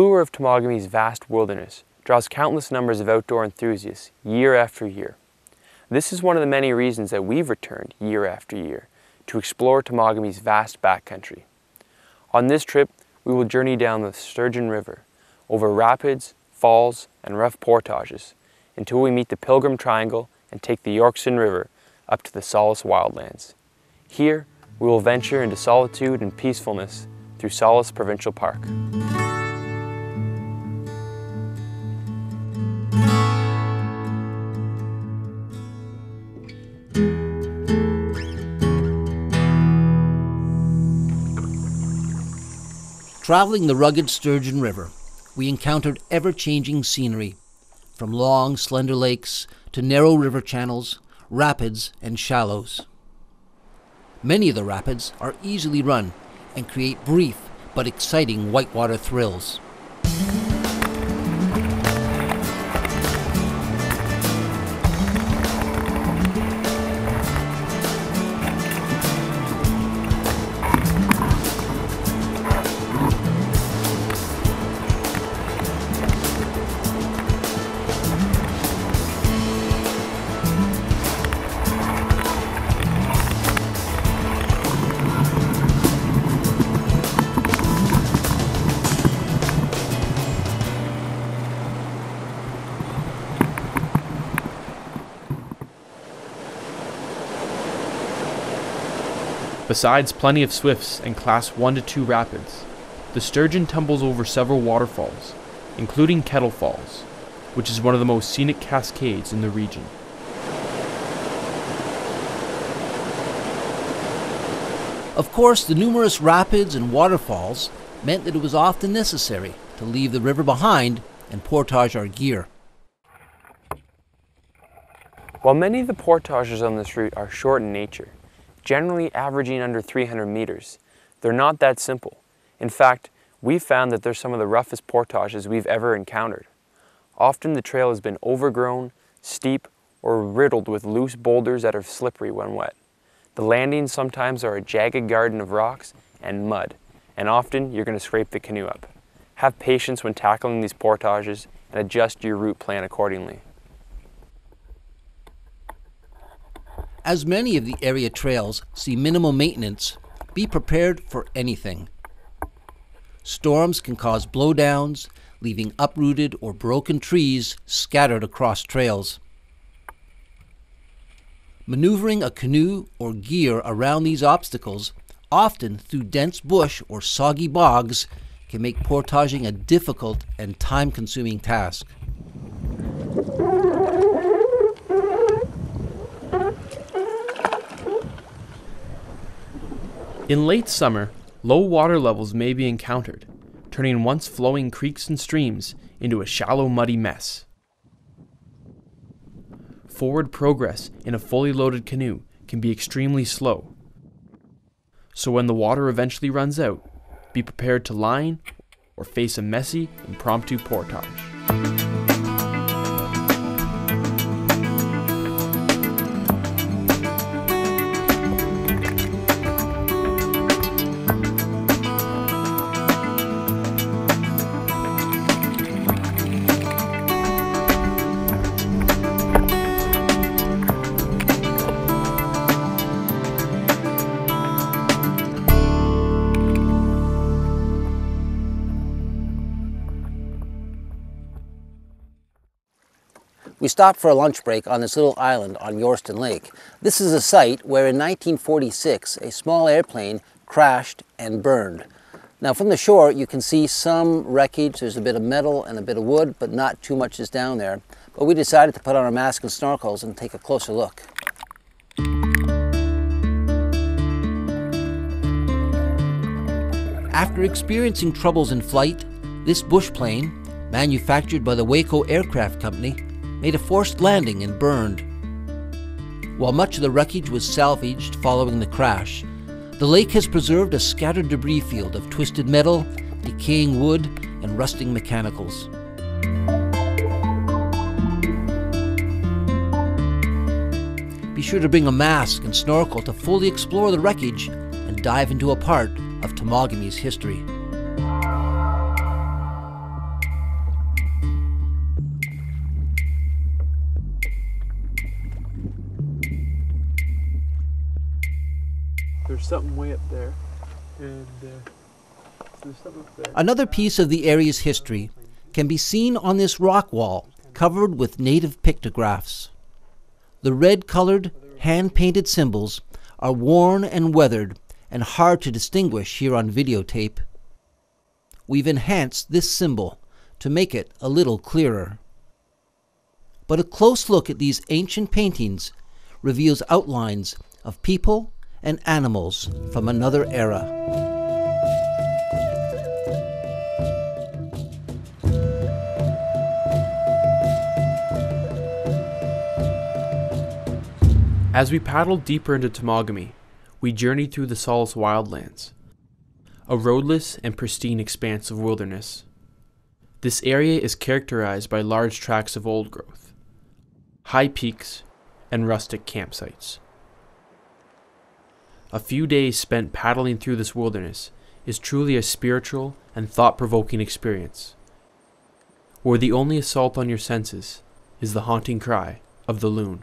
lure of Temagami's vast wilderness draws countless numbers of outdoor enthusiasts year after year. This is one of the many reasons that we've returned year after year to explore Temagami's vast backcountry. On this trip, we will journey down the Sturgeon River, over rapids, falls, and rough portages, until we meet the Pilgrim Triangle and take the Yorston River up to the Solace Wildlands. Here, we will venture into solitude and peacefulness through Solace Provincial Park. Traveling the rugged Sturgeon River, we encountered ever changing scenery, from long, slender lakes to narrow river channels, rapids, and shallows. Many of the rapids are easily run and create brief but exciting whitewater thrills. Besides plenty of swifts and class 1 to 2 rapids, the Sturgeon tumbles over several waterfalls, including Kettle Falls, which is one of the most scenic cascades in the region. Of course, the numerous rapids and waterfalls meant that it was often necessary to leave the river behind and portage our gear. While many of the portages on this route are short in nature, generally averaging under 300 meters. They're not that simple. In fact, we've found that they're some of the roughest portages we've ever encountered. Often the trail has been overgrown, steep, or riddled with loose boulders that are slippery when wet. The landings sometimes are a jagged garden of rocks and mud, and often you're going to scrape the canoe up. Have patience when tackling these portages and adjust your route plan accordingly. As many of the area trails see minimal maintenance, be prepared for anything. Storms can cause blowdowns, leaving uprooted or broken trees scattered across trails. Maneuvering a canoe or gear around these obstacles, often through dense bush or soggy bogs, can make portaging a difficult and time consuming task. In late summer, low water levels may be encountered, turning once flowing creeks and streams into a shallow, muddy mess. Forward progress in a fully loaded canoe can be extremely slow. So when the water eventually runs out, be prepared to line or face a messy, impromptu portage. We stopped for a lunch break on this little island on Yorston Lake. This is a site where in 1946 a small airplane crashed and burned. Now from the shore you can see some wreckage, there's a bit of metal and a bit of wood, but not too much is down there. But we decided to put on our masks and snorkels and take a closer look. After experiencing troubles in flight, this bush plane, manufactured by the Waco Aircraft Company, made a forced landing and burned. While much of the wreckage was salvaged following the crash, the lake has preserved a scattered debris field of twisted metal, decaying wood, and rusting mechanicals. Be sure to bring a mask and snorkel to fully explore the wreckage and dive into a part of Temagami's history. There's something way up there, and uh, there's something up there. Another piece of the area's history can be seen on this rock wall covered with native pictographs. The red colored, hand painted symbols are worn and weathered and hard to distinguish here on videotape. We've enhanced this symbol to make it a little clearer. But a close look at these ancient paintings reveals outlines of people and animals from another era. As we paddled deeper into Temagami, we journeyed through the Solace wildlands, a roadless and pristine expanse of wilderness. This area is characterized by large tracts of old growth, high peaks, and rustic campsites. A few days spent paddling through this wilderness is truly a spiritual and thought provoking experience, where the only assault on your senses is the haunting cry of the loon.